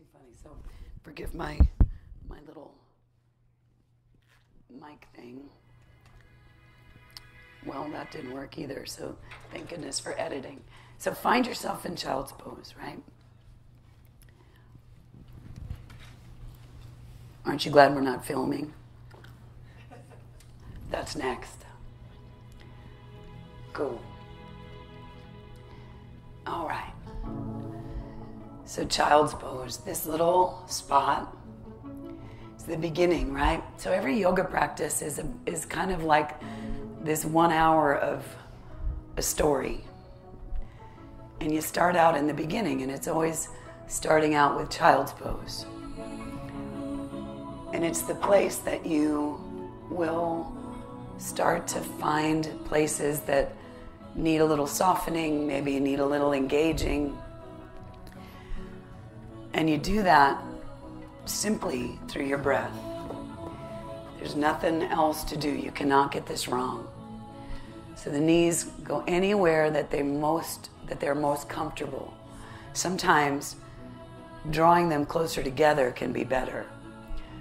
too funny. So forgive my my little mic thing. Well, that didn't work either. So thank goodness for editing. So find yourself in child's pose, right? Aren't you glad we're not filming? That's next. Cool. All right. So, child's pose, this little spot is the beginning, right? So, every yoga practice is, a, is kind of like this one hour of a story. And you start out in the beginning, and it's always starting out with child's pose. And it's the place that you will start to find places that need a little softening, maybe need a little engaging and you do that simply through your breath. There's nothing else to do. You cannot get this wrong. So the knees go anywhere that they most that they're most comfortable. Sometimes drawing them closer together can be better.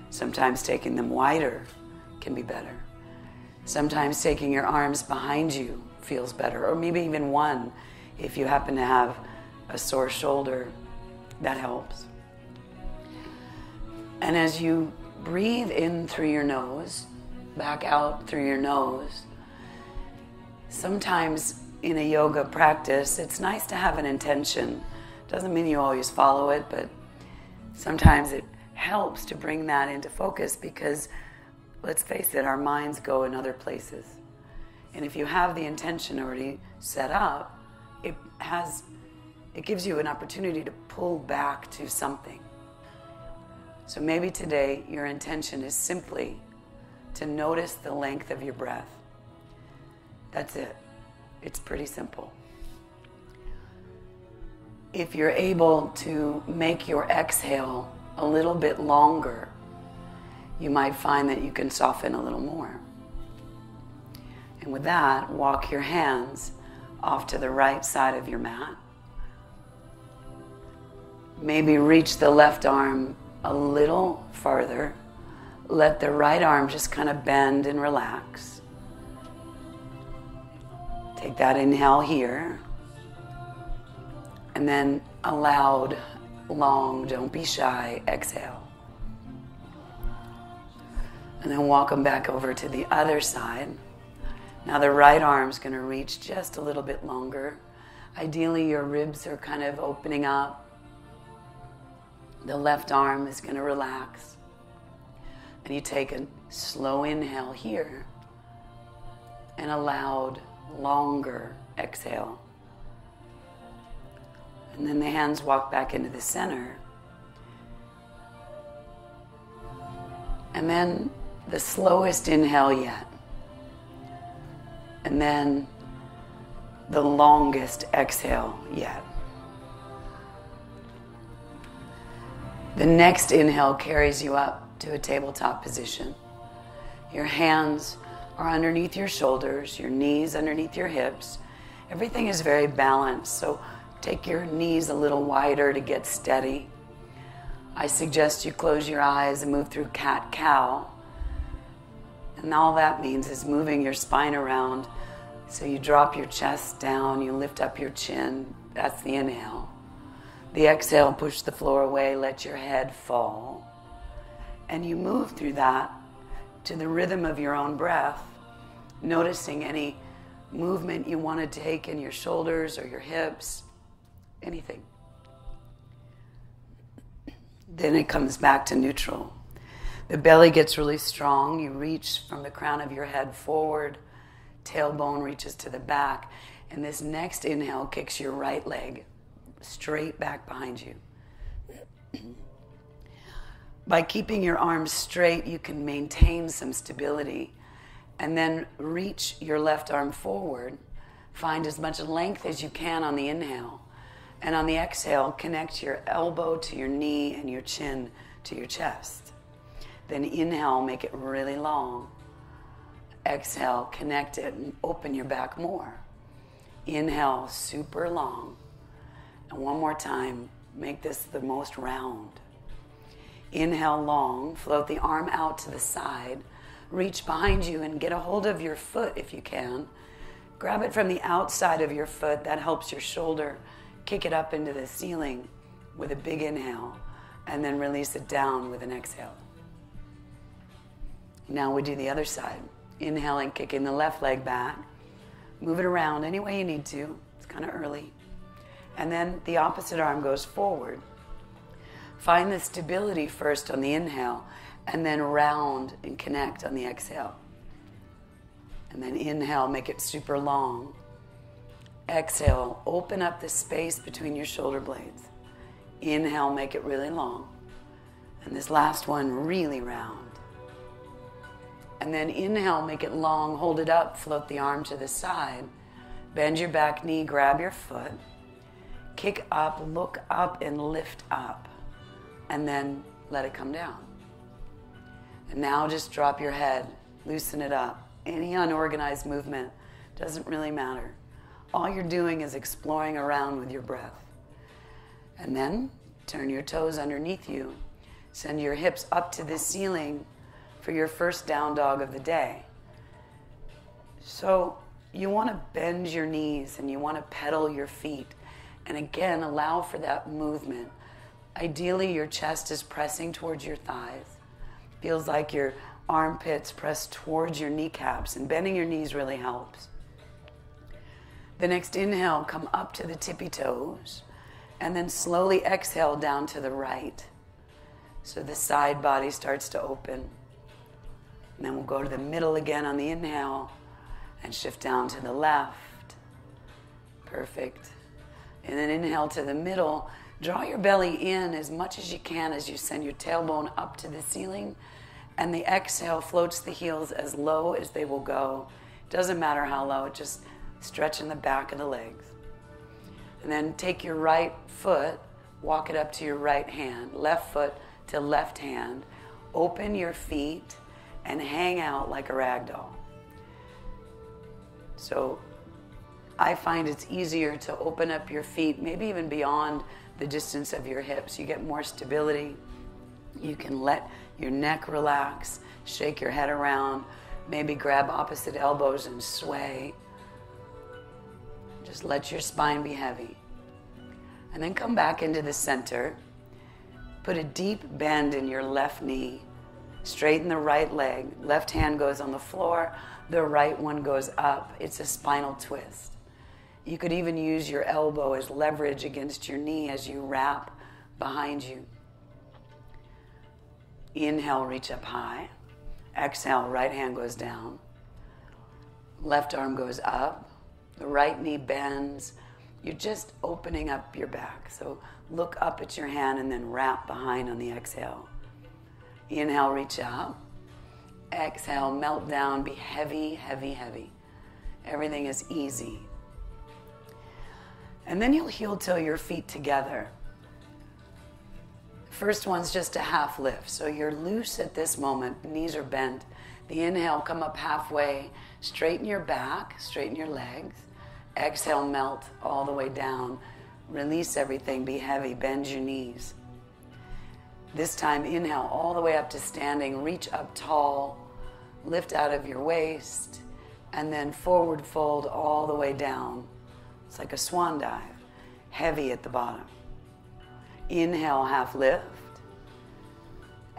Sometimes taking them wider can be better. Sometimes taking your arms behind you feels better, or maybe even one if you happen to have a sore shoulder that helps. And as you breathe in through your nose, back out through your nose, sometimes in a yoga practice, it's nice to have an intention. Doesn't mean you always follow it, but sometimes it helps to bring that into focus because let's face it, our minds go in other places. And if you have the intention already set up, it has it gives you an opportunity to pull back to something. So maybe today your intention is simply to notice the length of your breath. That's it. It's pretty simple. If you're able to make your exhale a little bit longer, you might find that you can soften a little more. And with that, walk your hands off to the right side of your mat. Maybe reach the left arm a little farther. Let the right arm just kind of bend and relax. Take that inhale here. And then a loud, long, don't be shy, exhale. And then walk them back over to the other side. Now the right arm's going to reach just a little bit longer. Ideally, your ribs are kind of opening up. The left arm is going to relax. And you take a slow inhale here and a loud, longer exhale. And then the hands walk back into the center. And then the slowest inhale yet. And then the longest exhale yet. The next inhale carries you up to a tabletop position. Your hands are underneath your shoulders, your knees underneath your hips. Everything is very balanced, so take your knees a little wider to get steady. I suggest you close your eyes and move through cat cow. And all that means is moving your spine around. So you drop your chest down, you lift up your chin. That's the inhale. The exhale, push the floor away, let your head fall. And you move through that to the rhythm of your own breath, noticing any movement you want to take in your shoulders or your hips, anything. Then it comes back to neutral. The belly gets really strong. You reach from the crown of your head forward, tailbone reaches to the back, and this next inhale kicks your right leg straight back behind you. By keeping your arms straight, you can maintain some stability and then reach your left arm forward. Find as much length as you can on the inhale. And on the exhale, connect your elbow to your knee and your chin to your chest. Then inhale, make it really long. Exhale, connect it and open your back more. Inhale, super long. And one more time, make this the most round. Inhale long, float the arm out to the side. Reach behind you and get a hold of your foot if you can. Grab it from the outside of your foot, that helps your shoulder. Kick it up into the ceiling with a big inhale, and then release it down with an exhale. Now we do the other side. Inhaling, kicking the left leg back. Move it around any way you need to. It's kind of early. And then the opposite arm goes forward. Find the stability first on the inhale, and then round and connect on the exhale. And then inhale, make it super long. Exhale, open up the space between your shoulder blades. Inhale, make it really long. And this last one, really round. And then inhale, make it long, hold it up, float the arm to the side. Bend your back knee, grab your foot. Kick up, look up, and lift up. And then let it come down. And now just drop your head, loosen it up. Any unorganized movement doesn't really matter. All you're doing is exploring around with your breath. And then turn your toes underneath you. Send your hips up to the ceiling for your first down dog of the day. So you want to bend your knees and you want to pedal your feet. And again, allow for that movement. Ideally, your chest is pressing towards your thighs. Feels like your armpits press towards your kneecaps, and bending your knees really helps. The next inhale, come up to the tippy toes, and then slowly exhale down to the right. So the side body starts to open. And then we'll go to the middle again on the inhale and shift down to the left. Perfect. And then inhale to the middle. Draw your belly in as much as you can as you send your tailbone up to the ceiling. And the exhale floats the heels as low as they will go. Doesn't matter how low, just stretching the back of the legs. And then take your right foot, walk it up to your right hand, left foot to left hand. Open your feet and hang out like a rag doll. So I find it's easier to open up your feet, maybe even beyond the distance of your hips. You get more stability. You can let your neck relax, shake your head around, maybe grab opposite elbows and sway. Just let your spine be heavy. And then come back into the center. Put a deep bend in your left knee Straighten the right leg. Left hand goes on the floor, the right one goes up. It's a spinal twist. You could even use your elbow as leverage against your knee as you wrap behind you. Inhale, reach up high. Exhale, right hand goes down. Left arm goes up. The right knee bends. You're just opening up your back. So look up at your hand and then wrap behind on the exhale. Inhale, reach out. Exhale, melt down, be heavy, heavy, heavy. Everything is easy. And then you'll heel toe your feet together. First one's just a half lift. So you're loose at this moment, knees are bent. The inhale, come up halfway, straighten your back, straighten your legs. Exhale, melt all the way down. Release everything, be heavy, bend your knees. This time, inhale all the way up to standing. Reach up tall, lift out of your waist, and then forward fold all the way down. It's like a swan dive, heavy at the bottom. Inhale, half lift.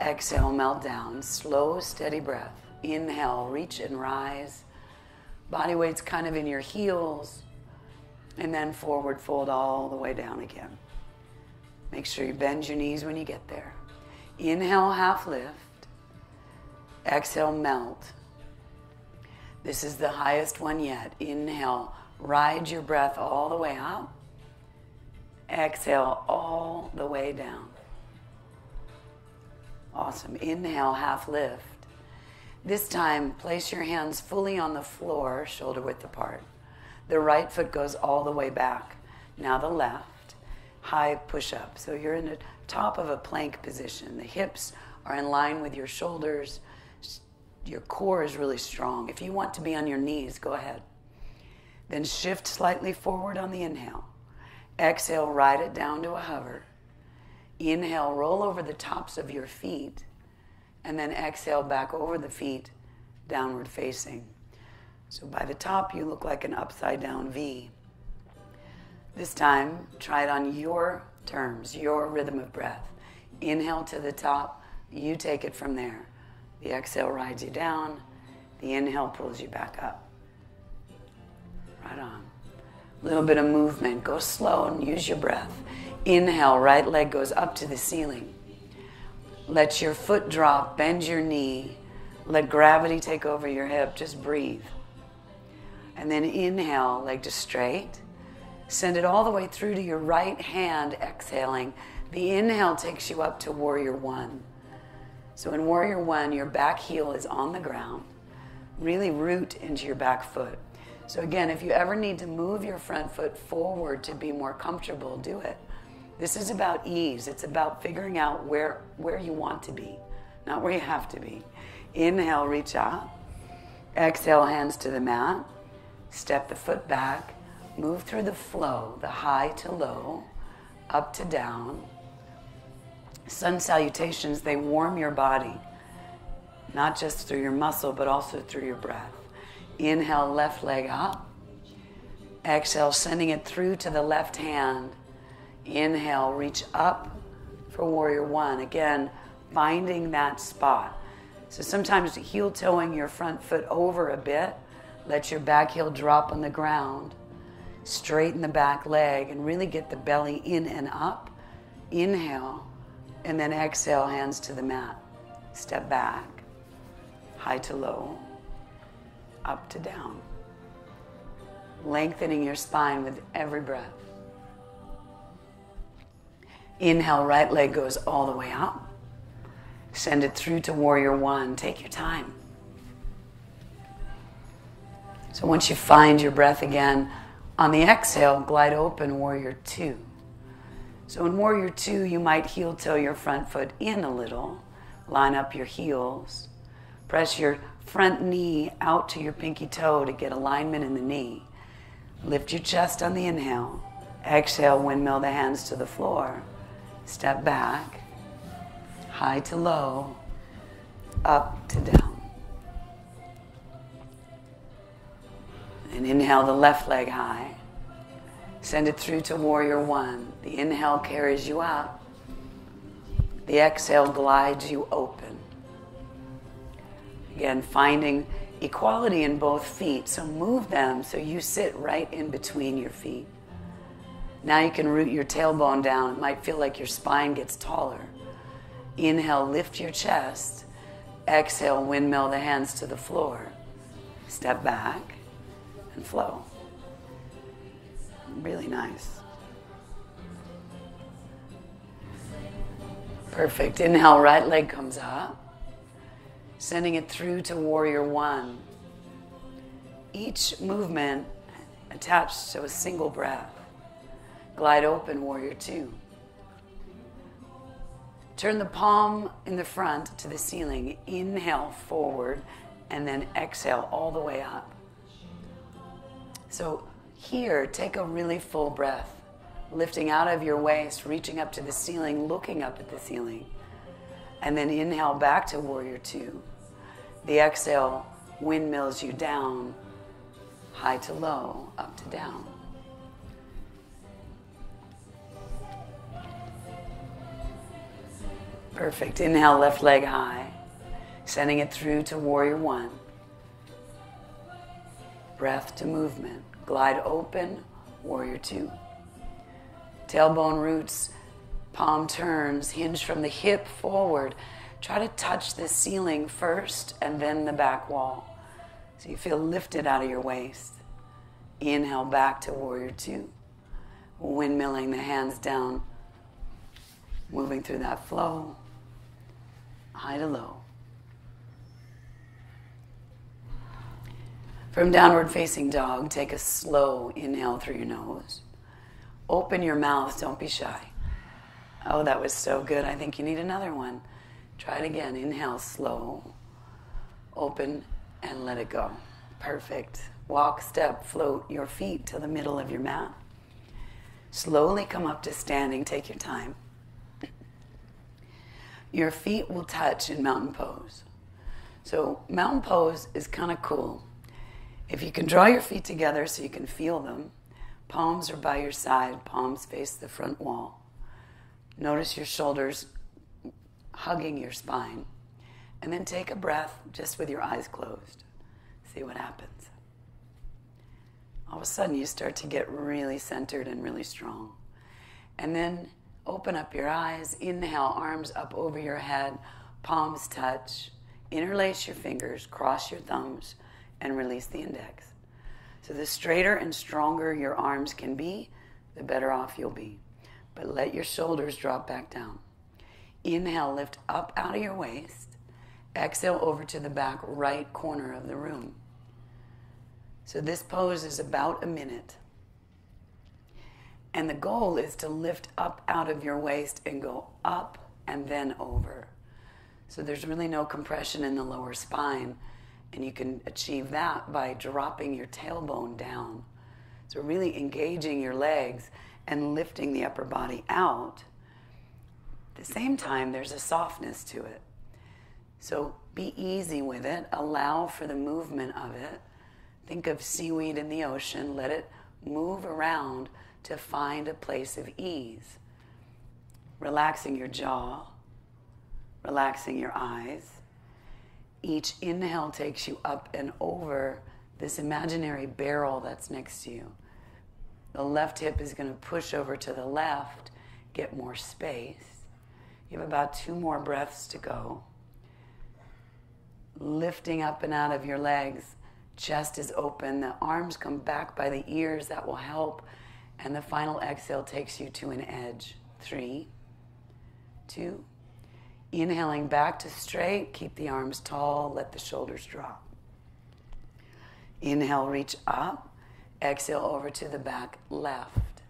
Exhale, melt down. Slow, steady breath. Inhale, reach and rise. Body weight's kind of in your heels. And then forward fold all the way down again. Make sure you bend your knees when you get there. Inhale, half lift. Exhale, melt. This is the highest one yet. Inhale, ride your breath all the way up. Exhale, all the way down. Awesome. Inhale, half lift. This time, place your hands fully on the floor, shoulder width apart. The right foot goes all the way back. Now the left. High push up. So you're in the top of a plank position. The hips are in line with your shoulders. Your core is really strong. If you want to be on your knees, go ahead. Then shift slightly forward on the inhale. Exhale, ride it down to a hover. Inhale, roll over the tops of your feet, and then exhale back over the feet, downward facing. So by the top, you look like an upside down V. This time, try it on your terms, your rhythm of breath. Inhale to the top, you take it from there. The exhale rides you down, the inhale pulls you back up. Right on. A little bit of movement. Go slow and use your breath. Inhale, right leg goes up to the ceiling. Let your foot drop, bend your knee. Let gravity take over your hip. Just breathe. And then inhale, leg to straight. Send it all the way through to your right hand, exhaling. The inhale takes you up to warrior one. So in warrior one, your back heel is on the ground. Really root into your back foot. So again, if you ever need to move your front foot forward to be more comfortable, do it. This is about ease. It's about figuring out where, where you want to be, not where you have to be. Inhale, reach out. Exhale, hands to the mat. Step the foot back. Move through the flow, the high to low, up to down. Sun salutations, they warm your body, not just through your muscle, but also through your breath. Inhale, left leg up. Exhale, sending it through to the left hand. Inhale, reach up for warrior one. Again, finding that spot. So sometimes heel toeing your front foot over a bit. Let your back heel drop on the ground. Straighten the back leg and really get the belly in and up. Inhale, and then exhale, hands to the mat. Step back, high to low, up to down. Lengthening your spine with every breath. Inhale, right leg goes all the way up. Send it through to warrior one. Take your time. So once you find your breath again, on the exhale, glide open warrior two. So in warrior two, you might heel toe your front foot in a little, line up your heels, press your front knee out to your pinky toe to get alignment in the knee. Lift your chest on the inhale. Exhale, windmill the hands to the floor. Step back, high to low, up to down. And inhale the left leg high. Send it through to warrior one. The inhale carries you up. The exhale glides you open. Again, finding equality in both feet. So move them so you sit right in between your feet. Now you can root your tailbone down. It might feel like your spine gets taller. Inhale, lift your chest. Exhale, windmill the hands to the floor. Step back and flow. Really nice. Perfect. Inhale, right leg comes up. Sending it through to warrior one. Each movement attached to a single breath. Glide open, warrior two. Turn the palm in the front to the ceiling. Inhale forward and then exhale all the way up. So here, take a really full breath, lifting out of your waist, reaching up to the ceiling, looking up at the ceiling. And then inhale back to warrior two. The exhale windmills you down, high to low, up to down. Perfect. Inhale, left leg high, sending it through to warrior one. Breath to movement. Glide open, warrior two. Tailbone roots, palm turns, hinge from the hip forward. Try to touch the ceiling first and then the back wall. So you feel lifted out of your waist. Inhale back to warrior two. Windmilling the hands down, moving through that flow high to low. From downward facing dog, take a slow inhale through your nose. Open your mouth, don't be shy. Oh, that was so good. I think you need another one. Try it again. Inhale slow, open, and let it go. Perfect. Walk, step, float your feet to the middle of your mat. Slowly come up to standing. Take your time. your feet will touch in mountain pose. So, mountain pose is kind of cool. If you can draw your feet together so you can feel them, palms are by your side, palms face the front wall. Notice your shoulders hugging your spine. And then take a breath just with your eyes closed. See what happens. All of a sudden, you start to get really centered and really strong. And then open up your eyes. Inhale, arms up over your head, palms touch. Interlace your fingers, cross your thumbs, and release the index. So, the straighter and stronger your arms can be, the better off you'll be. But let your shoulders drop back down. Inhale, lift up out of your waist. Exhale over to the back right corner of the room. So this pose is about a minute. And the goal is to lift up out of your waist and go up and then over. So there's really no compression in the lower spine. And you can achieve that by dropping your tailbone down. So, really engaging your legs and lifting the upper body out. At the same time, there's a softness to it. So be easy with it, allow for the movement of it. Think of seaweed in the ocean, let it move around to find a place of ease. Relaxing your jaw, relaxing your eyes. Each inhale takes you up and over this imaginary barrel that's next to you. The left hip is going to push over to the left, get more space. You have about two more breaths to go lifting up and out of your legs. Chest is open. The arms come back by the ears. That will help. And the final exhale takes you to an edge. Three, two. Inhaling back to straight. Keep the arms tall. Let the shoulders drop. Inhale, reach up. Exhale over to the back left.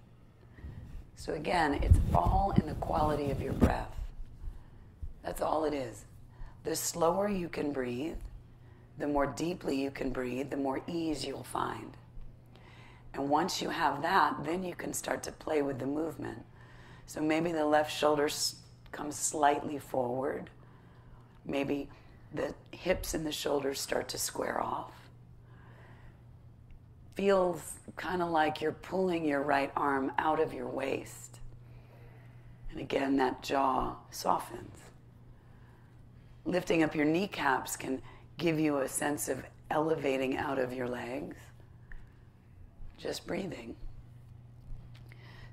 So again, it's all in the quality of your breath. That's all it is the slower you can breathe, the more deeply you can breathe, the more ease you'll find. And once you have that, then you can start to play with the movement. So maybe the left shoulder comes slightly forward. Maybe the hips and the shoulders start to square off. Feels kind of like you're pulling your right arm out of your waist. And again, that jaw softens lifting up your kneecaps can give you a sense of elevating out of your legs. Just breathing.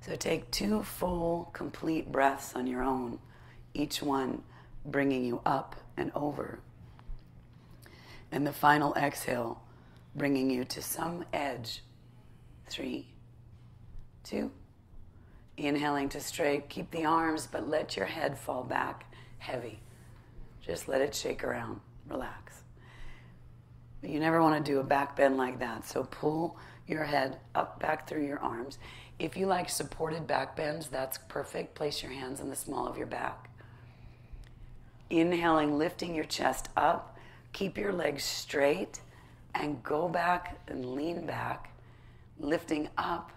So take two full, complete breaths on your own, each one bringing you up and over. And the final exhale bringing you to some edge. Three, two. Inhaling to straight, keep the arms, but let your head fall back heavy. Just let it shake around, relax. But you never want to do a back bend like that. So pull your head up back through your arms. If you like supported back bends, that's perfect. Place your hands in the small of your back. Inhaling, lifting your chest up. Keep your legs straight and go back and lean back, lifting up.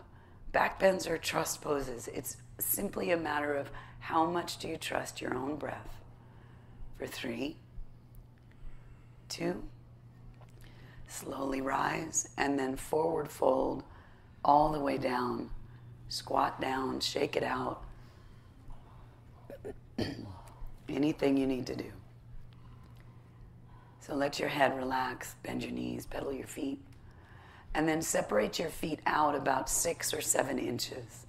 Back bends are trust poses. It's simply a matter of how much do you trust your own breath for three, two, slowly rise, and then forward fold all the way down. Squat down, shake it out. Anything you need to do. So let your head relax, bend your knees, pedal your feet, and then separate your feet out about six or seven inches.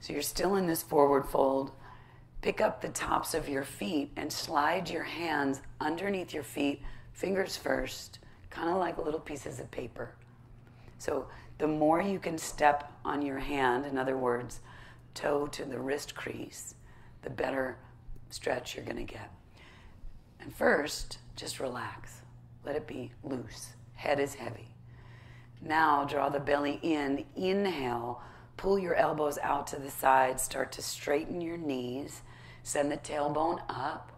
So you're still in this forward fold Pick up the tops of your feet and slide your hands underneath your feet, fingers first, kind of like little pieces of paper. So the more you can step on your hand, in other words, toe to the wrist crease, the better stretch you're going to get. And first, just relax. Let it be loose. Head is heavy. Now draw the belly in. Inhale. Pull your elbows out to the side. Start to straighten your knees. Send the tailbone up.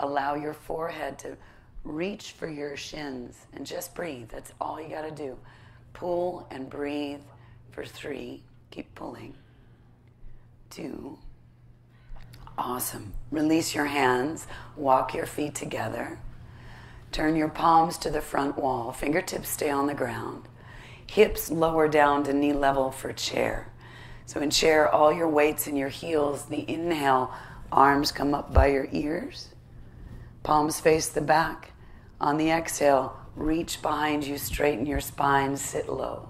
Allow your forehead to reach for your shins and just breathe. That's all you got to do. Pull and breathe for three. Keep pulling. Two. Awesome. Release your hands, walk your feet together. Turn your palms to the front wall, fingertips stay on the ground. Hips lower down to knee level for chair. So in chair, all your weights in your heels. The inhale, arms come up by your ears. Palms face the back. On the exhale, reach behind you, straighten your spine, sit low.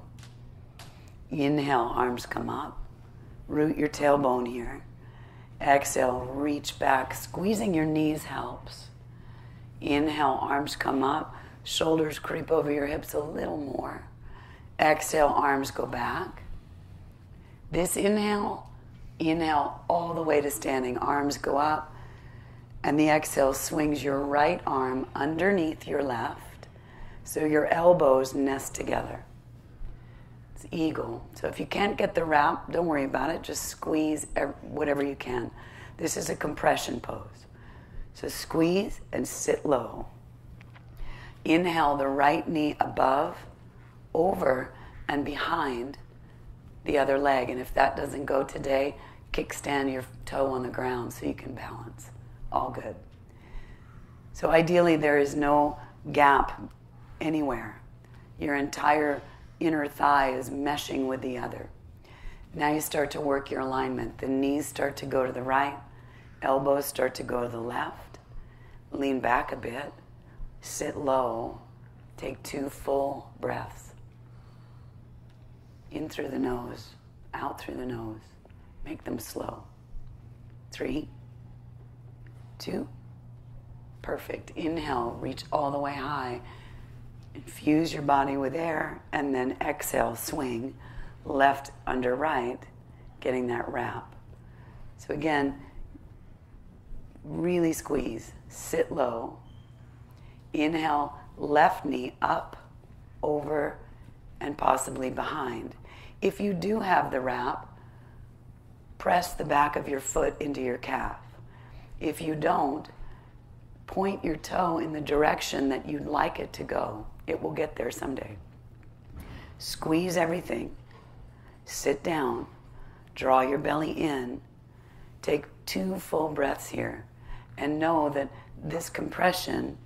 Inhale, arms come up. Root your tailbone here. Exhale, reach back. Squeezing your knees helps. Inhale, arms come up. Shoulders creep over your hips a little more. Exhale, arms go back. This inhale, inhale all the way to standing. Arms go up. And the exhale swings your right arm underneath your left. So your elbows nest together. It's eagle. So if you can't get the wrap, don't worry about it. Just squeeze whatever you can. This is a compression pose. So squeeze and sit low. Inhale the right knee above, over, and behind the other leg. And if that doesn't go today, kickstand your toe on the ground so you can balance. All good. So ideally, there is no gap anywhere. Your entire inner thigh is meshing with the other. Now you start to work your alignment. The knees start to go to the right, elbows start to go to the left. Lean back a bit, sit low, take two full breaths. In through the nose, out through the nose. Make them slow. Three, two, perfect. Inhale, reach all the way high. Infuse your body with air and then exhale, swing left under right, getting that wrap. So again, really squeeze, sit low. Inhale, left knee up, over, and possibly behind. If you do have the wrap, press the back of your foot into your calf. If you don't, point your toe in the direction that you'd like it to go. It will get there someday. Squeeze everything. Sit down. Draw your belly in. Take two full breaths here. And know that this compression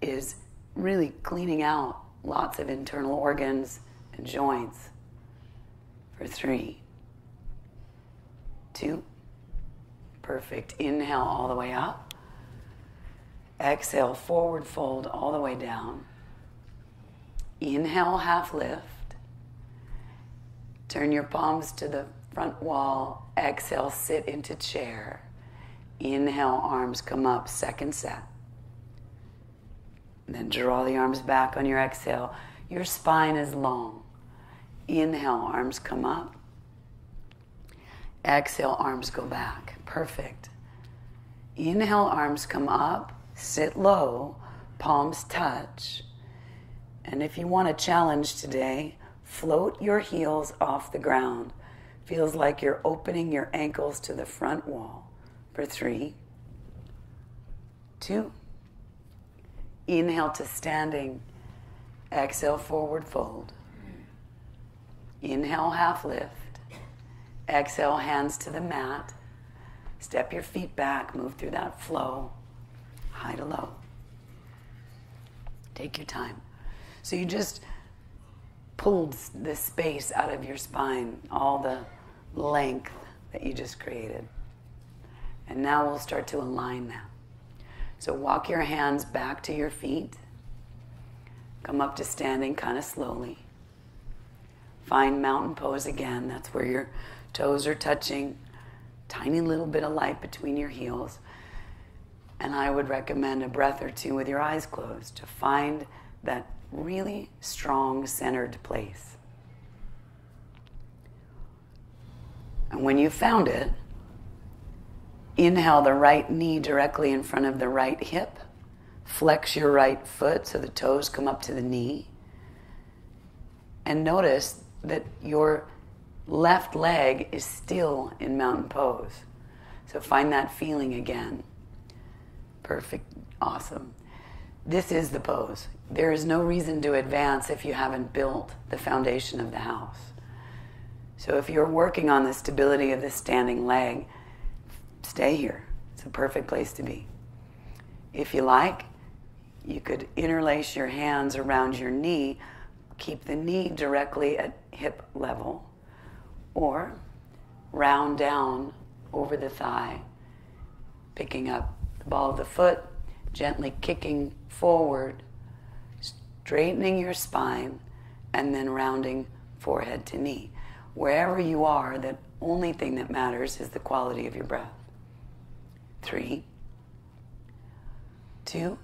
is really cleaning out lots of internal organs and joints. For three, two, perfect. Inhale all the way up. Exhale, forward fold all the way down. Inhale, half lift. Turn your palms to the front wall. Exhale, sit into chair. Inhale, arms come up, second set. then draw the arms back on your exhale. Your spine is long. Inhale, arms come up. Exhale, arms go back. Perfect. Inhale, arms come up. Sit low, palms touch. And if you want a challenge today, float your heels off the ground. Feels like you're opening your ankles to the front wall. For three, two, inhale to standing, exhale, forward fold. Inhale, half lift. Exhale, hands to the mat. Step your feet back, move through that flow, high to low. Take your time. So you just pulled the space out of your spine, all the length that you just created. And now we'll start to align that. So walk your hands back to your feet. Come up to standing kind of slowly. Find mountain pose again. That's where your toes are touching. Tiny little bit of light between your heels. And I would recommend a breath or two with your eyes closed to find that really strong centered place. And when you found it, inhale the right knee directly in front of the right hip. Flex your right foot so the toes come up to the knee. And notice that your left leg is still in mountain pose. So find that feeling again. Perfect. Awesome. This is the pose. There is no reason to advance if you haven't built the foundation of the house. So if you're working on the stability of the standing leg, stay here. It's a perfect place to be. If you like, you could interlace your hands around your knee, keep the knee directly at hip level, or round down over the thigh, picking up the ball of the foot, gently kicking forward, straightening your spine, and then rounding forehead to knee. Wherever you are, the only thing that matters is the quality of your breath. Three, two,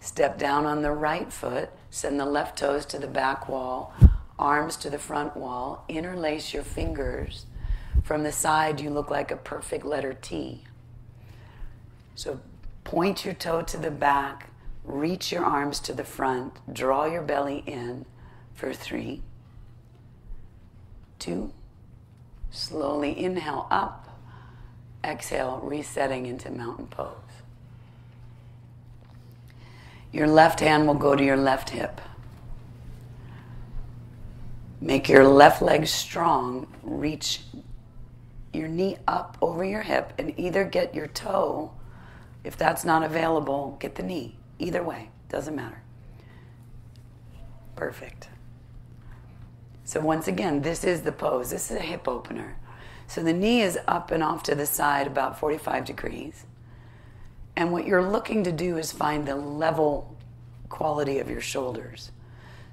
step down on the right foot, send the left toes to the back wall, arms to the front wall, interlace your fingers. From the side, you look like a perfect letter T. So point your toe to the back, reach your arms to the front, draw your belly in for three, two, slowly inhale up, exhale, resetting into mountain pose. Your left hand will go to your left hip. Make your left leg strong. Reach your knee up over your hip and either get your toe, if that's not available, get the knee. Either way, doesn't matter. Perfect. So, once again, this is the pose. This is a hip opener. So, the knee is up and off to the side about 45 degrees. And what you're looking to do is find the level quality of your shoulders.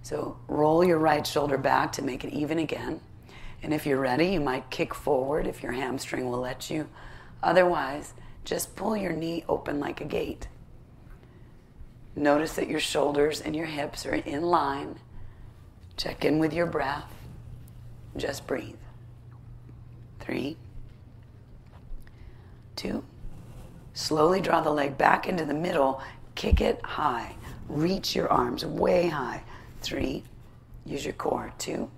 So roll your right shoulder back to make it even again. And if you're ready, you might kick forward if your hamstring will let you. Otherwise, just pull your knee open like a gate. Notice that your shoulders and your hips are in line. Check in with your breath. Just breathe. Three, two, slowly draw the leg back into the middle, kick it high, reach your arms way high. Three, use your core. Two,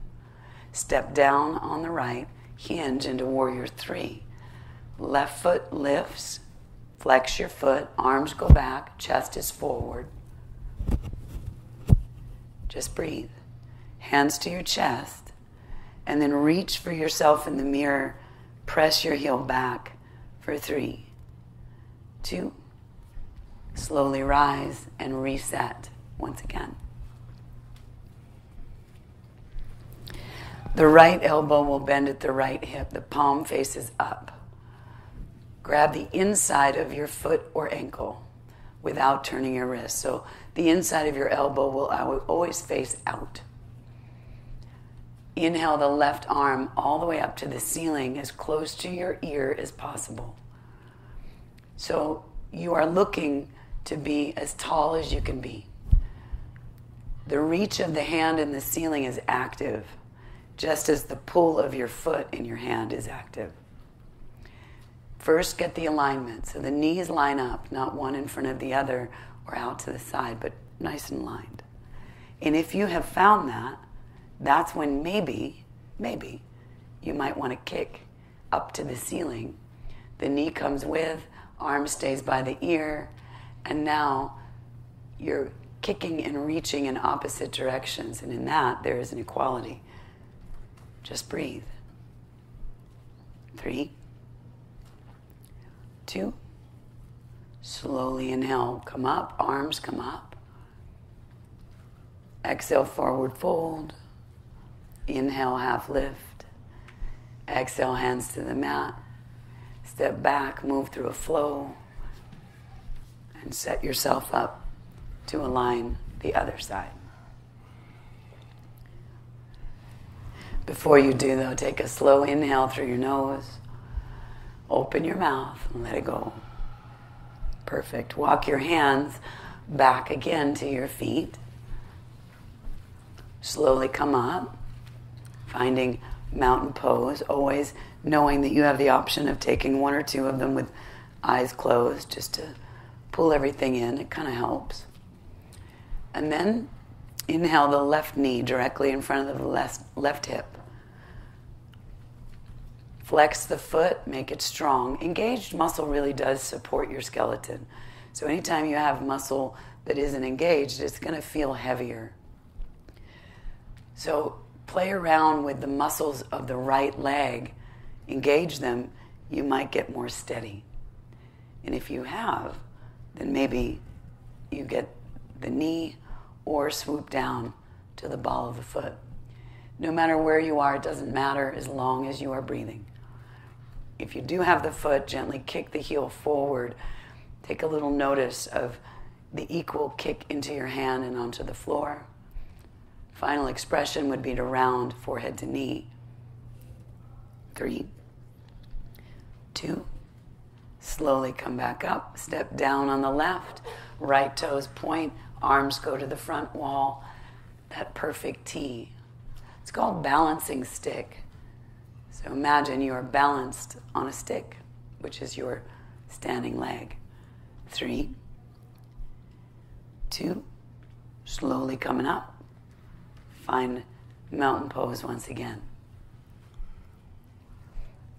step down on the right, hinge into warrior three. Left foot lifts, flex your foot, arms go back, chest is forward. Just breathe. Hands to your chest, and then reach for yourself in the mirror. Press your heel back for three, two, slowly rise and reset once again. The right elbow will bend at the right hip. The palm faces up. Grab the inside of your foot or ankle without turning your wrist. So the inside of your elbow will always face out. Inhale the left arm all the way up to the ceiling, as close to your ear as possible. So you are looking to be as tall as you can be. The reach of the hand in the ceiling is active just as the pull of your foot in your hand is active. First, get the alignment. So the knees line up, not one in front of the other or out to the side, but nice and lined. And if you have found that, that's when maybe, maybe, you might want to kick up to the ceiling. The knee comes with, arm stays by the ear, and now you're kicking and reaching in opposite directions. And in that, there is an equality. Just breathe. Three, two, slowly inhale, come up, arms come up. Exhale, forward fold. Inhale, half lift. Exhale, hands to the mat. Step back, move through a flow, and set yourself up to align the other side. Before you do, though, take a slow inhale through your nose. Open your mouth and let it go. Perfect. Walk your hands back again to your feet. Slowly come up, finding mountain pose, always knowing that you have the option of taking one or two of them with eyes closed just to pull everything in. It kind of helps. And then inhale the left knee directly in front of the left, left hip. Flex the foot, make it strong. Engaged muscle really does support your skeleton. So anytime you have muscle that isn't engaged, it's going to feel heavier. So play around with the muscles of the right leg, engage them, you might get more steady. And if you have, then maybe you get the knee or swoop down to the ball of the foot. No matter where you are, it doesn't matter as long as you are breathing. If you do have the foot, gently kick the heel forward. Take a little notice of the equal kick into your hand and onto the floor. Final expression would be to round forehead to knee. Three, two, slowly come back up, step down on the left, right toes point, arms go to the front wall. That perfect T. It's called balancing stick. So imagine you are balanced on a stick, which is your standing leg. Three, two, slowly coming up. Find mountain pose once again.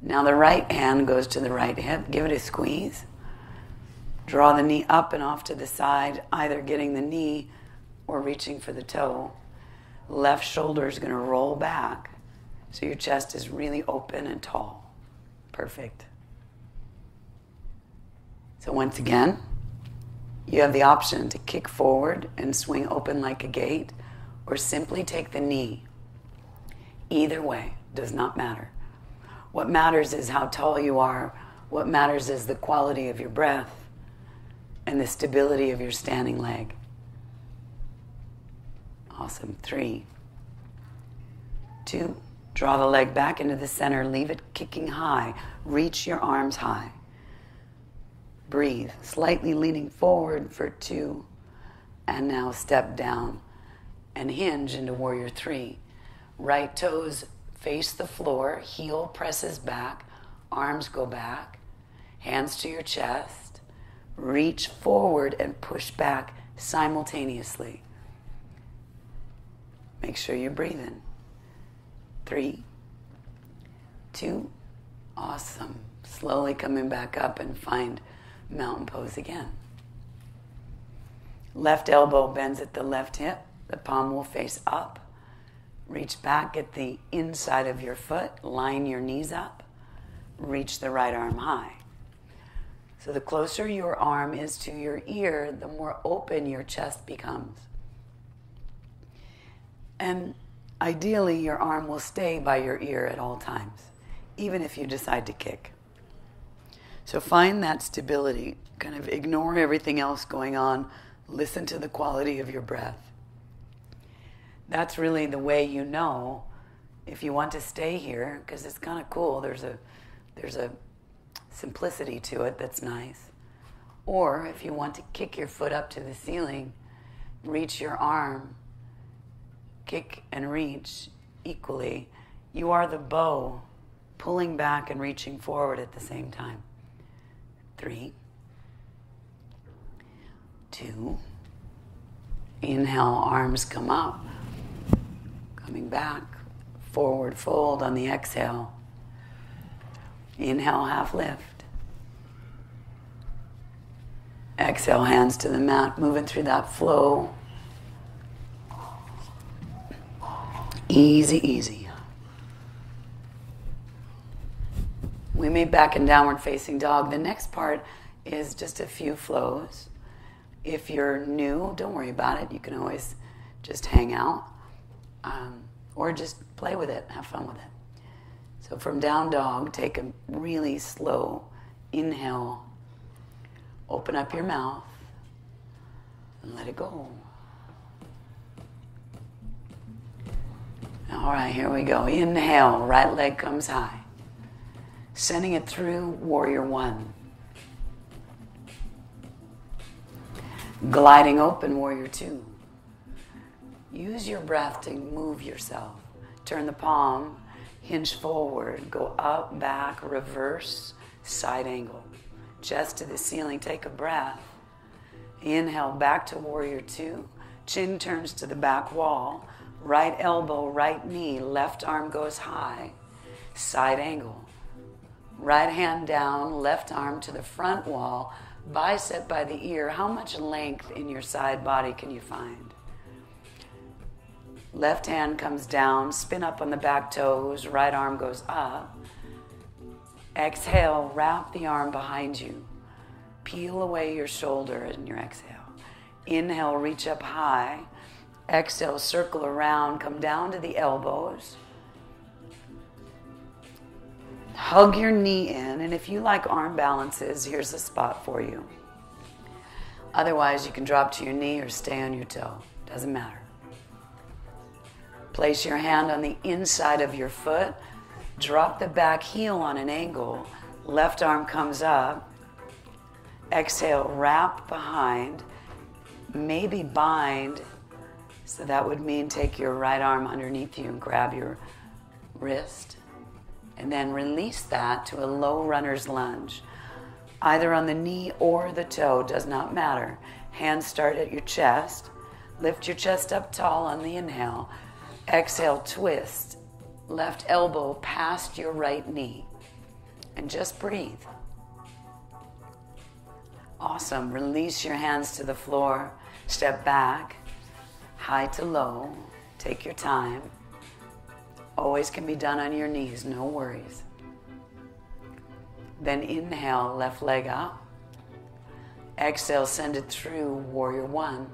Now the right hand goes to the right hip. Give it a squeeze. Draw the knee up and off to the side, either getting the knee or reaching for the toe. Left shoulder is going to roll back so your chest is really open and tall. Perfect. So once again, you have the option to kick forward and swing open like a gate or simply take the knee. Either way does not matter. What matters is how tall you are. What matters is the quality of your breath and the stability of your standing leg. Awesome. Three, two, draw the leg back into the center, leave it kicking high, reach your arms high. Breathe, slightly leaning forward for two, and now step down and hinge into warrior three. Right toes face the floor, heel presses back, arms go back, hands to your chest, reach forward and push back simultaneously. Make sure you're breathing. Three, two, awesome. Slowly coming back up and find mountain pose again. Left elbow bends at the left hip, the palm will face up. Reach back at the inside of your foot, line your knees up, reach the right arm high. So the closer your arm is to your ear, the more open your chest becomes. And ideally, your arm will stay by your ear at all times, even if you decide to kick. So find that stability, kind of ignore everything else going on, listen to the quality of your breath that's really the way you know if you want to stay here because it's kind of cool. There's a there's a simplicity to it that's nice. Or if you want to kick your foot up to the ceiling, reach your arm, kick and reach equally. You are the bow, pulling back and reaching forward at the same time. Three, two, inhale, arms come up. Coming back, forward fold on the exhale. Inhale, half lift. Exhale, hands to the mat, moving through that flow. Easy, easy. We made back in downward facing dog. The next part is just a few flows. If you're new, don't worry about it. You can always just hang out um, or just play with it, have fun with it. So from down dog, take a really slow inhale, open up your mouth, and let it go. All right, here we go. Inhale, right leg comes high. Sending it through warrior one. Gliding open, warrior two. Use your breath to move yourself. Turn the palm, hinge forward, go up, back, reverse, side angle. Chest to the ceiling. Take a breath. Inhale back to warrior two. Chin turns to the back wall. Right elbow, right knee, left arm goes high. Side angle. Right hand down, left arm to the front wall, bicep by the ear. How much length in your side body can you find? Left hand comes down, spin up on the back toes, right arm goes up. Exhale, wrap the arm behind you. Peel away your shoulder in your exhale. Inhale, reach up high. Exhale, circle around, come down to the elbows. Hug your knee in, and if you like arm balances, here's a spot for you. Otherwise, you can drop to your knee or stay on your toe. Doesn't matter. Place your hand on the inside of your foot. Drop the back heel on an angle. Left arm comes up. Exhale, wrap behind. Maybe bind. So that would mean take your right arm underneath you and grab your wrist. And then release that to a low runner's lunge either on the knee or the toe, does not matter. Hands start at your chest. Lift your chest up tall on the inhale. Exhale, twist. Left elbow past your right knee. And just breathe. Awesome. Release your hands to the floor. Step back. High to low. Take your time. Always can be done on your knees, no worries. Then inhale, left leg up. Exhale, send it through, warrior one.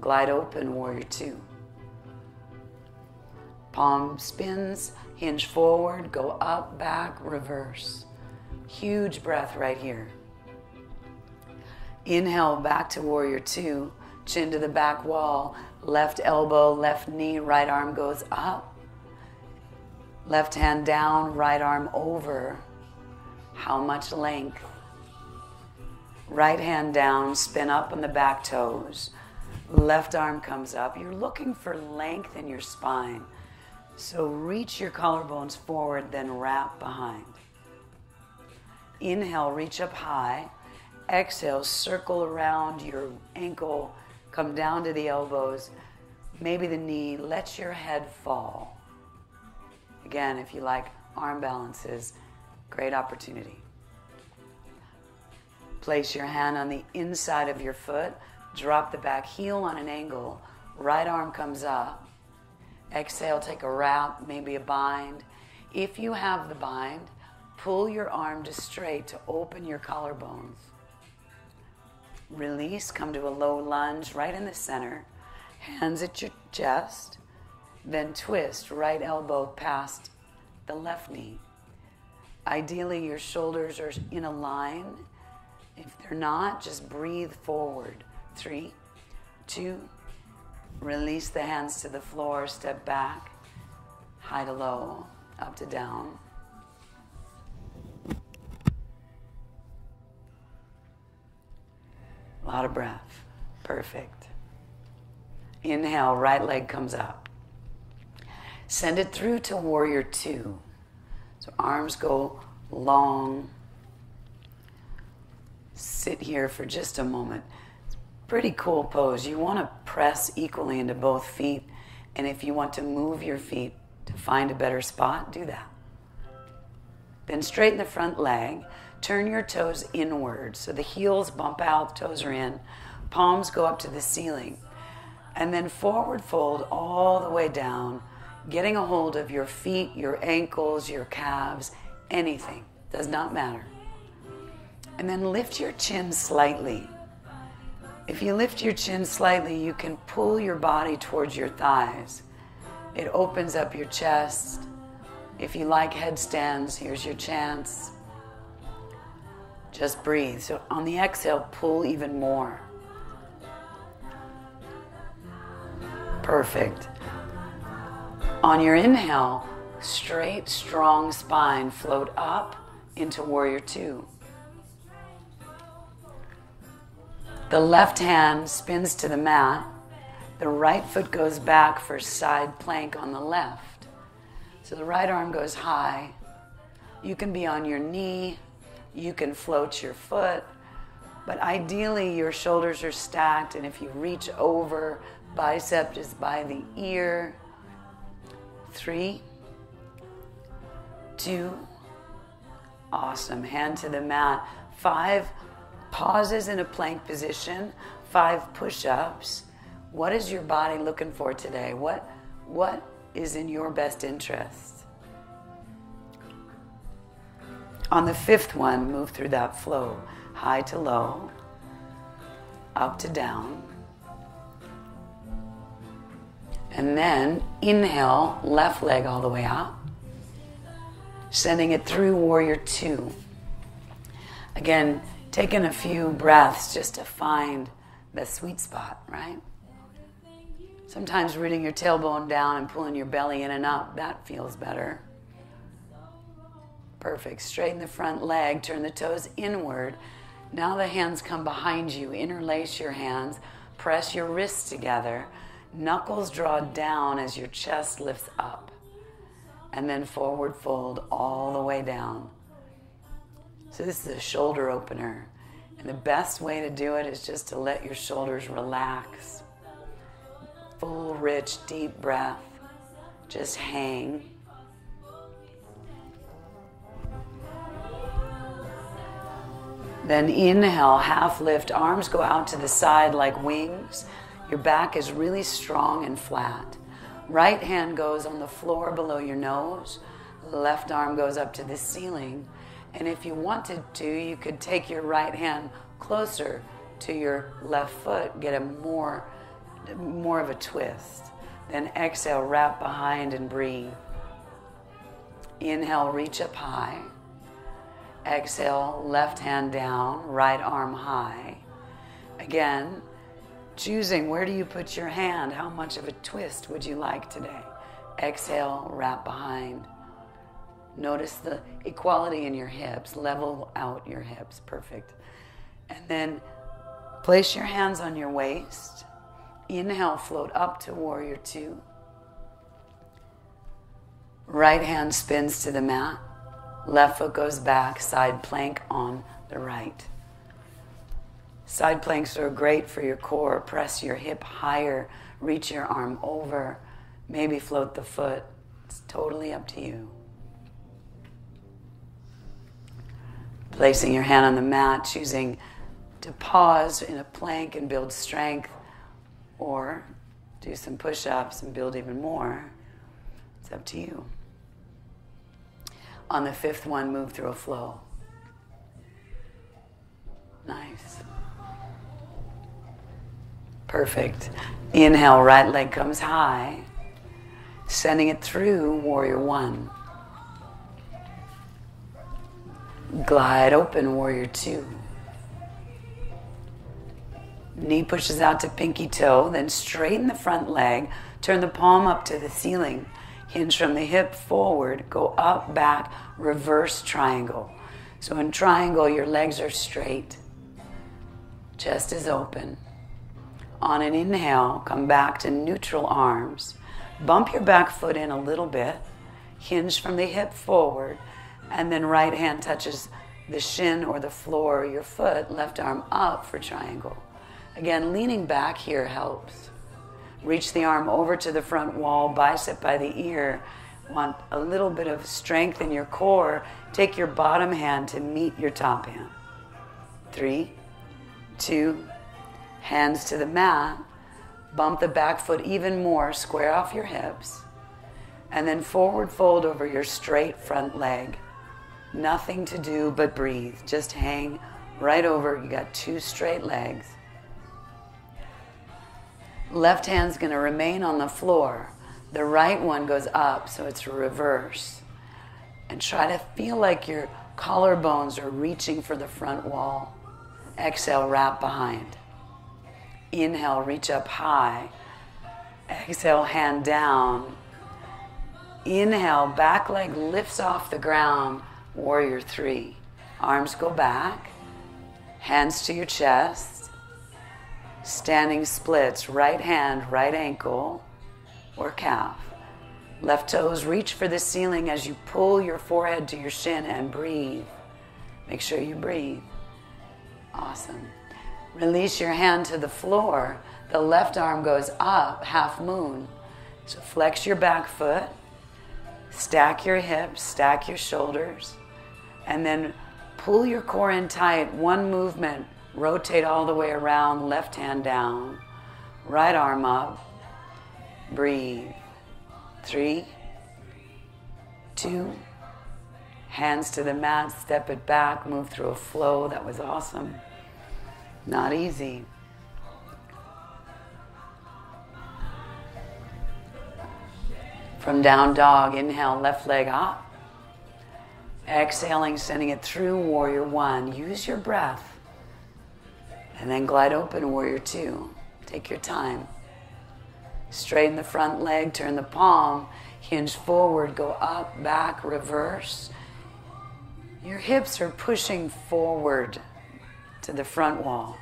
Glide open, warrior two. Palm spins, hinge forward, go up, back, reverse. Huge breath right here. Inhale back to warrior two, chin to the back wall, left elbow, left knee, right arm goes up. Left hand down, right arm over. How much length? Right hand down, spin up on the back toes. Left arm comes up. You're looking for length in your spine. So reach your collarbones forward, then wrap behind. Inhale, reach up high. Exhale, circle around your ankle, come down to the elbows, maybe the knee. Let your head fall. Again, if you like arm balances, great opportunity. Place your hand on the inside of your foot, drop the back heel on an angle, right arm comes up. Exhale, take a wrap, maybe a bind. If you have the bind, pull your arm to straight to open your collarbones. Release, come to a low lunge right in the center, hands at your chest. Then twist right elbow past the left knee. Ideally, your shoulders are in a line. If they're not, just breathe forward. Three, two, release the hands to the floor, step back, high to low, up to down. Lot of breath. Perfect. Inhale, right leg comes up. Send it through to warrior two. So arms go long. Sit here for just a moment. It's a pretty cool pose. You want to press equally into both feet. And if you want to move your feet to find a better spot, do that. Then straighten the front leg. Turn your toes inward. So the heels bump out, toes are in. Palms go up to the ceiling. And then forward fold all the way down getting a hold of your feet, your ankles, your calves, anything, does not matter. And then lift your chin slightly. If you lift your chin slightly, you can pull your body towards your thighs. It opens up your chest. If you like headstands, here's your chance. Just breathe. So on the exhale, pull even more. Perfect. On your inhale, straight, strong spine, float up into warrior two. The left hand spins to the mat. The right foot goes back for side plank on the left. So the right arm goes high. You can be on your knee. You can float your foot. But ideally, your shoulders are stacked, and if you reach over, bicep is by the ear Three, two, awesome. Hand to the mat. Five pauses in a plank position. Five push ups. What is your body looking for today? What, what is in your best interest? On the fifth one, move through that flow high to low, up to down. And then inhale, left leg all the way up, sending it through warrior two. Again, taking a few breaths just to find the sweet spot, right? Sometimes rooting your tailbone down and pulling your belly in and up, that feels better. Perfect. Straighten the front leg, turn the toes inward. Now the hands come behind you. Interlace your hands, press your wrists together. Knuckles draw down as your chest lifts up. And then forward fold all the way down. So, this is a shoulder opener. And the best way to do it is just to let your shoulders relax. Full, rich, deep breath. Just hang. Then inhale, half lift, arms go out to the side like wings. Your back is really strong and flat. Right hand goes on the floor below your nose. Left arm goes up to the ceiling. And if you wanted to, you could take your right hand closer to your left foot, get a more, more of a twist. Then exhale, wrap behind and breathe. Inhale, reach up high. Exhale, left hand down, right arm high. Again, choosing where do you put your hand? How much of a twist would you like today? Exhale, wrap behind. Notice the equality in your hips. Level out your hips. Perfect. And then place your hands on your waist. Inhale, float up to warrior two. Right hand spins to the mat. Left foot goes back, side plank on the right. Side planks are great for your core. Press your hip higher, reach your arm over, maybe float the foot. It's totally up to you. Placing your hand on the mat, choosing to pause in a plank and build strength, or do some push ups and build even more. It's up to you. On the fifth one, move through a flow. Nice. Perfect. Inhale, right leg comes high, sending it through warrior one. Glide open, warrior two. Knee pushes out to pinky toe, then straighten the front leg, turn the palm up to the ceiling. Hinge from the hip forward, go up, back, reverse triangle. So in triangle, your legs are straight, chest is open. On an inhale, come back to neutral arms. Bump your back foot in a little bit, hinge from the hip forward, and then right hand touches the shin or the floor or your foot, left arm up for triangle. Again, leaning back here helps. Reach the arm over to the front wall, bicep by the ear. Want a little bit of strength in your core. Take your bottom hand to meet your top hand. Three, two, hands to the mat. Bump the back foot even more, square off your hips. And then forward fold over your straight front leg. Nothing to do but breathe. Just hang right over. You got two straight legs. Left hand's going to remain on the floor. The right one goes up, so it's reverse. And try to feel like your collarbones are reaching for the front wall. Exhale, wrap behind. Inhale, reach up high. Exhale, hand down. Inhale, back leg lifts off the ground. Warrior three. Arms go back. Hands to your chest standing splits, right hand, right ankle, or calf. Left toes reach for the ceiling as you pull your forehead to your shin and breathe. Make sure you breathe. Awesome. Release your hand to the floor. The left arm goes up, half moon. So flex your back foot, stack your hips, stack your shoulders, and then pull your core in tight. One movement Rotate all the way around, left hand down, right arm up. Breathe. Three, two, Hands to the mat, step it back, move through a flow. That was awesome. Not easy. From down dog, inhale, left leg up. Exhaling, sending it through warrior one. Use your breath. And then glide open, warrior two. Take your time. Straighten the front leg, turn the palm, hinge forward, go up, back, reverse. Your hips are pushing forward to the front wall.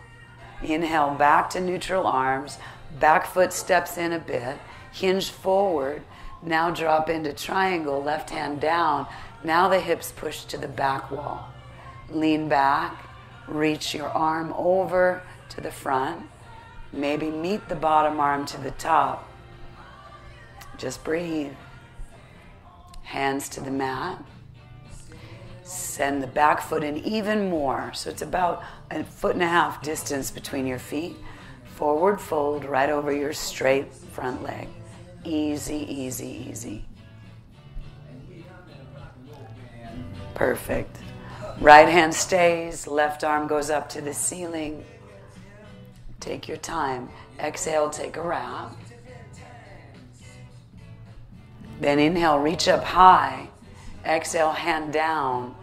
Inhale back to neutral arms. Back foot steps in a bit. Hinge forward. Now drop into triangle, left hand down. Now the hips push to the back wall. Lean back. Reach your arm over to the front. Maybe meet the bottom arm to the top. Just breathe. Hands to the mat. Send the back foot in even more. So it's about a foot and a half distance between your feet. Forward fold right over your straight front leg. Easy, easy, easy. Perfect. Right hand stays, left arm goes up to the ceiling. Take your time. Exhale, take a wrap. Then inhale, reach up high. Exhale, hand down.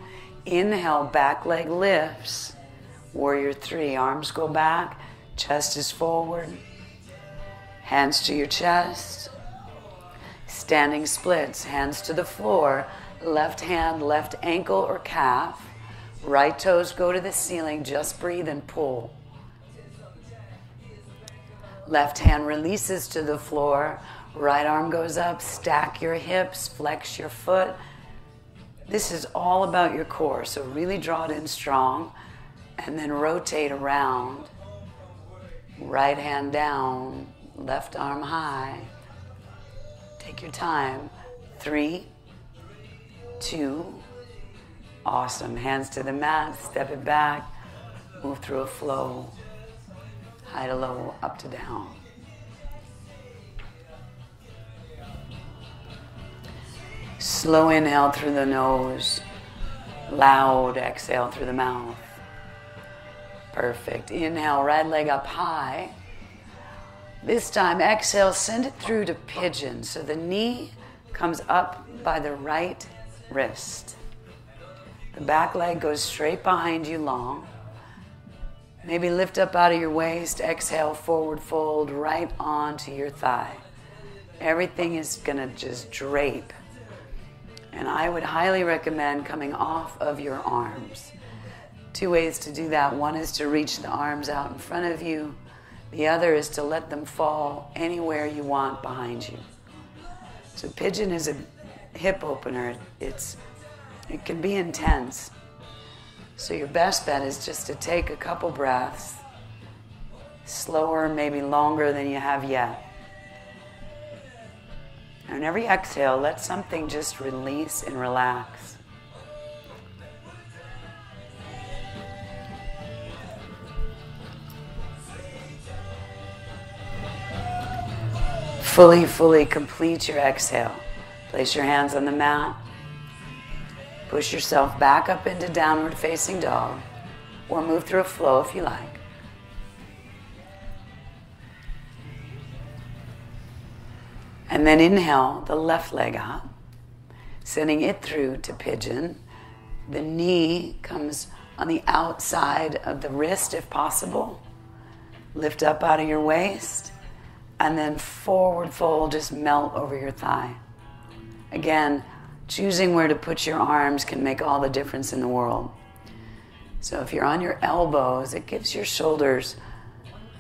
Inhale, back leg lifts. Warrior three, arms go back, chest is forward, hands to your chest. Standing splits, hands to the floor, left hand, left ankle or calf. Right toes go to the ceiling, just breathe and pull. Left hand releases to the floor, right arm goes up, stack your hips, flex your foot. This is all about your core, so really draw it in strong and then rotate around. Right hand down, left arm high. Take your time. Three, two, awesome. Hands to the mat, step it back, move through a flow. High to low, up to down. Slow inhale through the nose, loud exhale through the mouth. Perfect. Inhale, right leg up high. This time, exhale, send it through to pigeon. So the knee comes up by the right wrist. The back leg goes straight behind you long. Maybe lift up out of your waist, exhale, forward fold right onto your thigh. Everything is going to just drape. And I would highly recommend coming off of your arms. Two ways to do that. One is to reach the arms out in front of you. The other is to let them fall anywhere you want behind you. So pigeon is a hip opener. It's it can be intense. So your best bet is just to take a couple breaths, slower, maybe longer than you have yet. And every exhale, let something just release and relax. Fully, fully complete your exhale. Place your hands on the mat. Push yourself back up into downward facing dog or move through a flow if you like. And then inhale the left leg up, sending it through to pigeon. The knee comes on the outside of the wrist if possible. Lift up out of your waist and then forward fold, just melt over your thigh. Again, choosing where to put your arms can make all the difference in the world. So if you're on your elbows, it gives your shoulders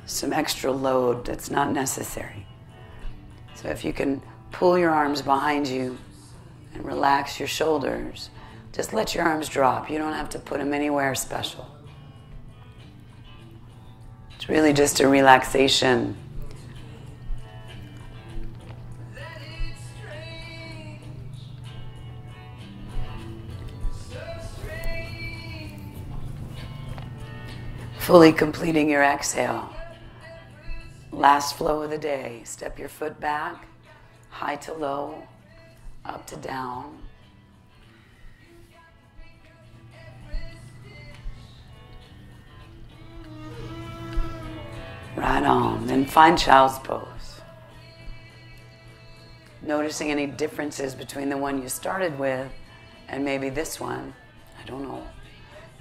some extra load that's not necessary. So if you can pull your arms behind you and relax your shoulders, just let your arms drop. You don't have to put them anywhere special. It's really just a relaxation fully completing your exhale. Last flow of the day. Step your foot back, high to low, up to down. Right on. Then find child's pose. Noticing any differences between the one you started with and maybe this one. I don't know.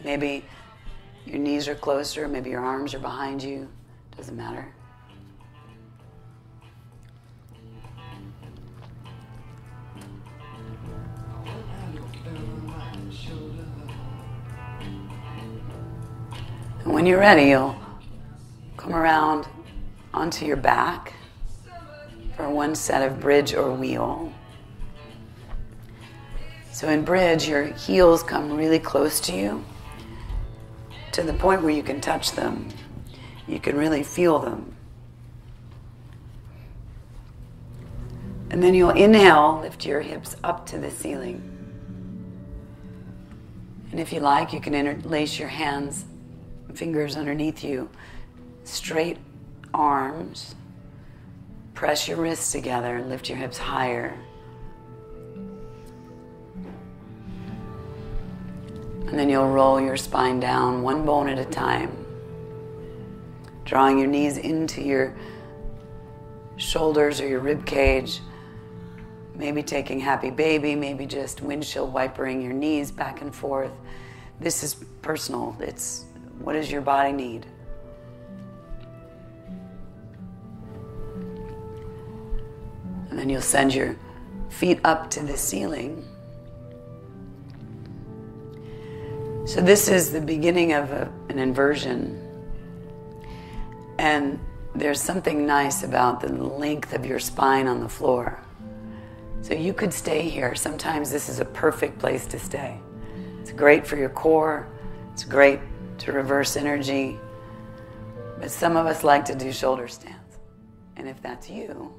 Maybe your knees are closer, maybe your arms are behind you. Doesn't matter. And when you're ready, you'll come around onto your back for one set of bridge or wheel. So in bridge, your heels come really close to you to the point where you can touch them. You can really feel them. And then you'll inhale, lift your hips up to the ceiling. And if you like, you can interlace your hands fingers underneath you, straight arms. Press your wrists together and lift your hips higher. And then you'll roll your spine down one bone at a time, drawing your knees into your shoulders or your rib cage. Maybe taking happy baby, maybe just windshield wipering your knees back and forth. This is personal. It's what does your body need? And then you'll send your feet up to the ceiling. So, this is the beginning of a, an inversion. And there's something nice about the length of your spine on the floor. So, you could stay here. Sometimes this is a perfect place to stay. It's great for your core, it's great to reverse energy. But some of us like to do shoulder stands. And if that's you,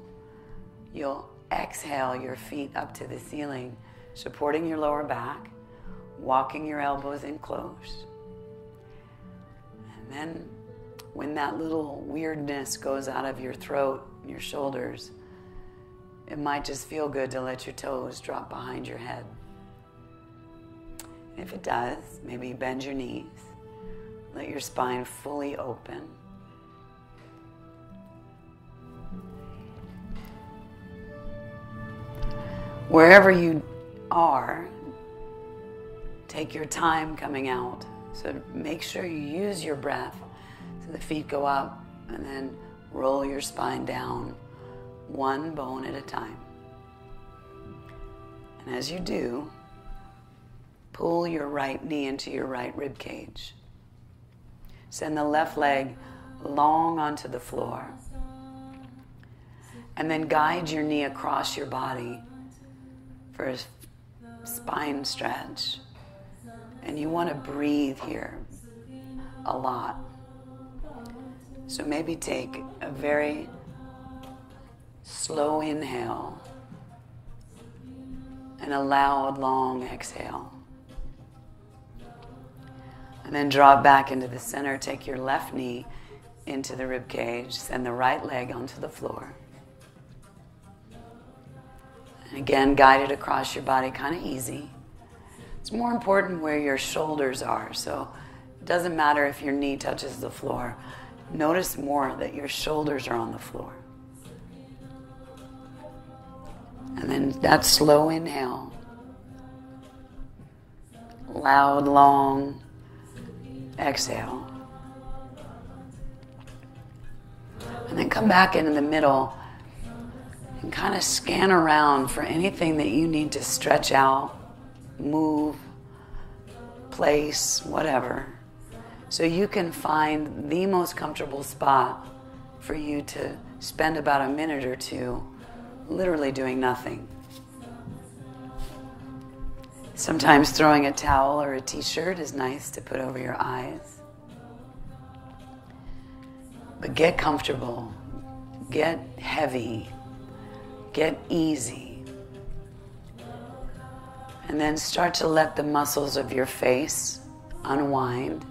you'll exhale your feet up to the ceiling, supporting your lower back, walking your elbows in close. And then when that little weirdness goes out of your throat, your shoulders, it might just feel good to let your toes drop behind your head. If it does, maybe bend your knees. Let your spine fully open. Wherever you are, take your time coming out. So make sure you use your breath so the feet go up and then roll your spine down one bone at a time. And as you do, pull your right knee into your right rib cage. Send the left leg long onto the floor. And then guide your knee across your body for a spine stretch. And you want to breathe here a lot. So maybe take a very slow inhale and a loud, long exhale. And then draw back into the center. Take your left knee into the rib cage. Send the right leg onto the floor. And again, guide it across your body, kind of easy. It's more important where your shoulders are. So it doesn't matter if your knee touches the floor. Notice more that your shoulders are on the floor. And then that slow inhale. Loud, long Exhale. And then come back into the middle and kind of scan around for anything that you need to stretch out, move, place, whatever. So you can find the most comfortable spot for you to spend about a minute or two literally doing nothing. Sometimes throwing a towel or a t shirt is nice to put over your eyes. But get comfortable, get heavy, get easy. And then start to let the muscles of your face unwind.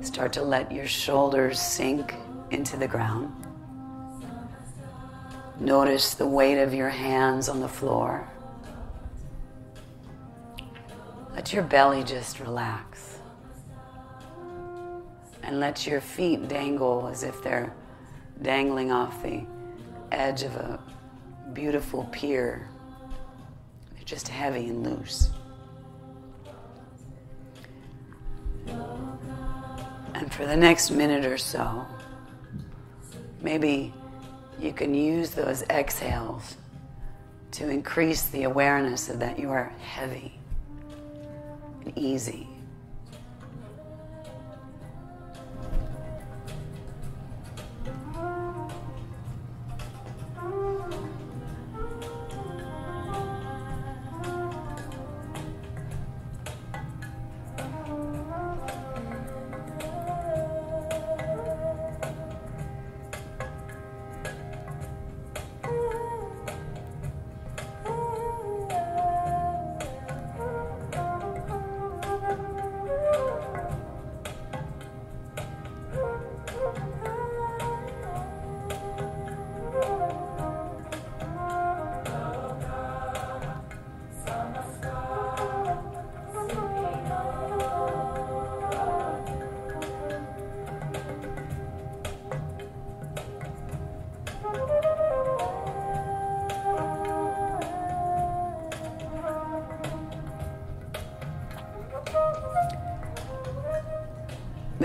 Start to let your shoulders sink into the ground. Notice the weight of your hands on the floor. Let your belly just relax. And let your feet dangle as if they're dangling off the edge of a beautiful pier. Just heavy and loose. And for the next minute or so, maybe you can use those exhales to increase the awareness of that you are heavy and easy.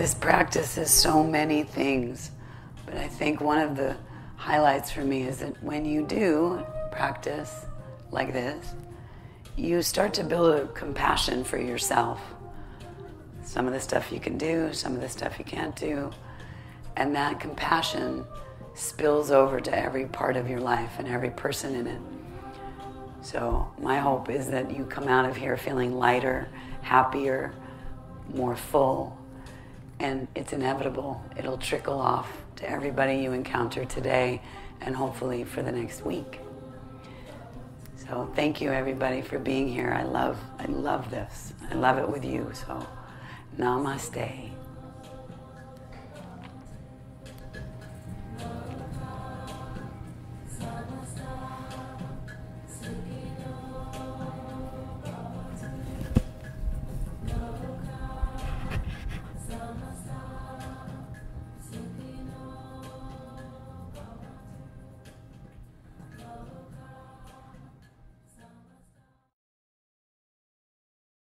This practice is so many things, but I think one of the highlights for me is that when you do practice like this, you start to build a compassion for yourself. Some of the stuff you can do, some of the stuff you can't do, and that compassion spills over to every part of your life and every person in it. So, my hope is that you come out of here feeling lighter, happier, more full and it's inevitable. It'll trickle off to everybody you encounter today and hopefully for the next week. So thank you everybody for being here. I love I love this. I love it with you. So namaste.